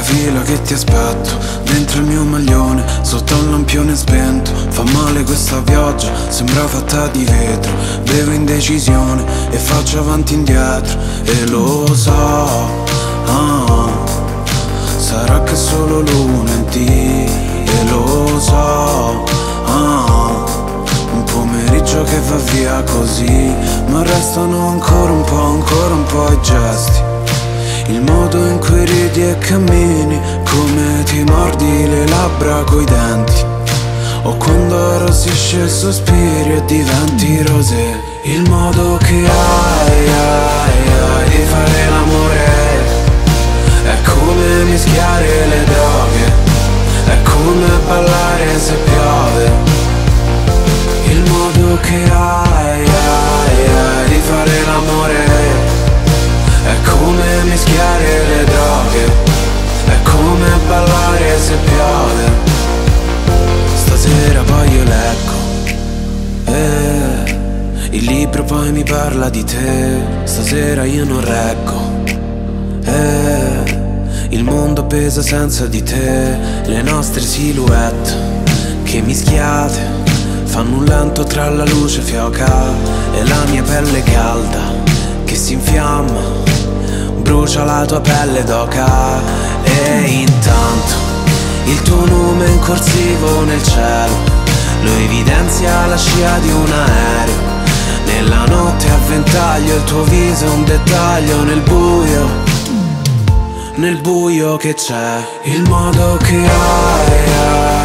fila che ti aspetto Dentro il mio maglione, sotto un lampione spento. Fa male questa pioggia, sembra fatta di vetro. Bevo indecisione e faccio avanti e indietro. E lo so, ah, sarà che solo lunedì E lo so, ah, un pomeriggio che va via così. Ma restano ancora un po', ancora un po' i gesti. Il cui cammini Come ti mordi le labbra coi denti O quando arrossisce il sospiro e diventi rosé. Il modo che hai, hai, hai di fare Il libro poi mi parla di te. Stasera io non reggo. Eh, Il mondo pesa senza di te. Le nostre silhouette Che mischiate Fanno un lento tra la luce fioca E la mia pelle calda Che si infiamma brucia la tua pelle d'oca. E intanto il tuo nome in corsivo nel cielo. Lo evidenzia la scia di un aereo Nella notte a ventaglio il tuo viso è un dettaglio nel buio nel buio che c'è Il modo che hai,